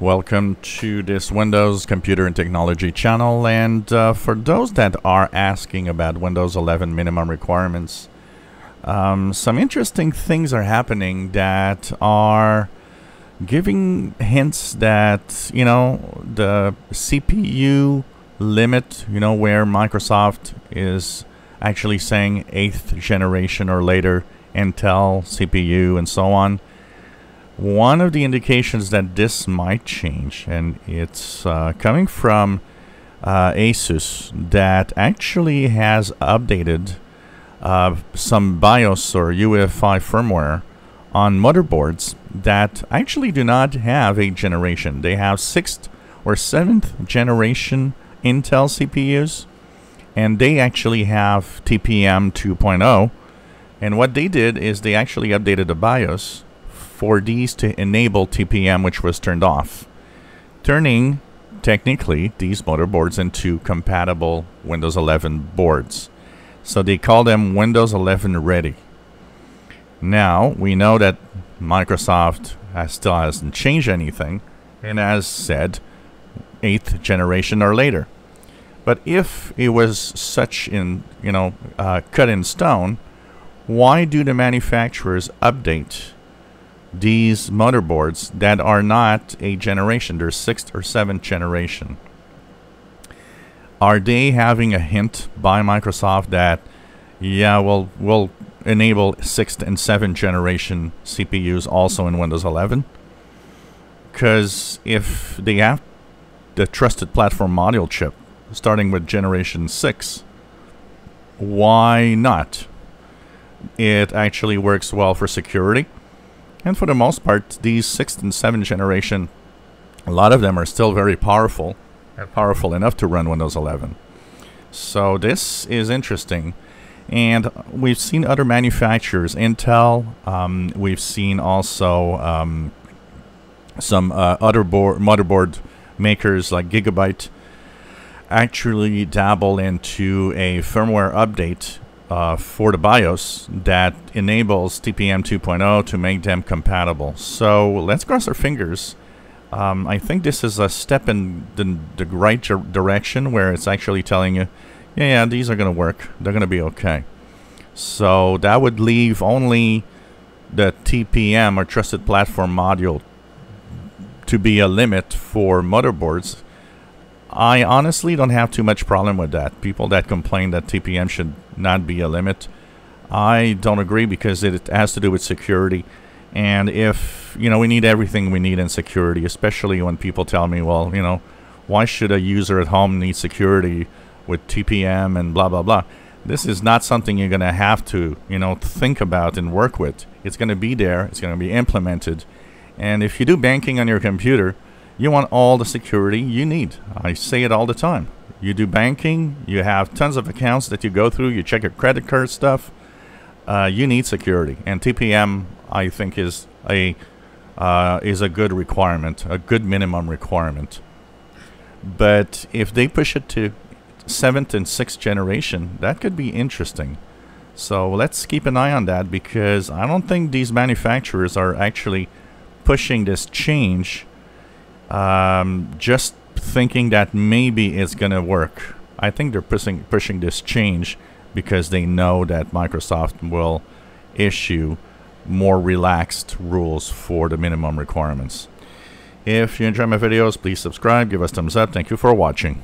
Welcome to this Windows Computer and Technology channel. And uh, for those that are asking about Windows 11 minimum requirements um, some interesting things are happening that are giving hints that you know the CPU limit you know where Microsoft is actually saying 8th generation or later Intel CPU and so on one of the indications that this might change, and it's uh, coming from uh, Asus, that actually has updated uh, some BIOS or UEFI firmware on motherboards that actually do not have a generation. They have sixth or seventh generation Intel CPUs, and they actually have TPM 2.0. And what they did is they actually updated the BIOS for these to enable TPM, which was turned off, turning technically these motherboards into compatible Windows 11 boards. So they call them Windows 11 ready. Now we know that Microsoft has still hasn't changed anything and has said 8th generation or later. But if it was such in, you know, uh, cut in stone, why do the manufacturers update these motherboards that are not a generation, they're sixth or seventh generation. Are they having a hint by Microsoft that, yeah, we'll, we'll enable sixth and seventh generation CPUs also in Windows 11? Because if they have the trusted platform module chip starting with generation 6, why not? It actually works well for security and for the most part, these 6th and 7th generation, a lot of them are still very powerful and powerful enough to run Windows 11. So this is interesting. And we've seen other manufacturers, Intel, um, we've seen also um, some uh, other board, motherboard makers like Gigabyte actually dabble into a firmware update uh, for the BIOS that enables TPM 2.0 to make them compatible. So let's cross our fingers. Um, I think this is a step in the, the right direction where it's actually telling you, yeah, yeah these are going to work. They're going to be okay. So that would leave only the TPM or Trusted Platform module to be a limit for motherboards I honestly don't have too much problem with that. People that complain that TPM should not be a limit, I don't agree because it has to do with security. And if, you know, we need everything we need in security, especially when people tell me, well, you know, why should a user at home need security with TPM and blah, blah, blah. This is not something you're going to have to, you know, think about and work with. It's going to be there. It's going to be implemented. And if you do banking on your computer, you want all the security you need. I say it all the time. You do banking, you have tons of accounts that you go through, you check your credit card stuff. Uh, you need security, and TPM I think is a uh, is a good requirement, a good minimum requirement. But if they push it to seventh and sixth generation, that could be interesting. So let's keep an eye on that because I don't think these manufacturers are actually pushing this change um, just thinking that maybe it's to work. I think they're pushing pushing this change because they know that Microsoft will issue more relaxed rules for the minimum requirements. If you enjoy my videos, please subscribe, give us thumbs up. Thank you for watching.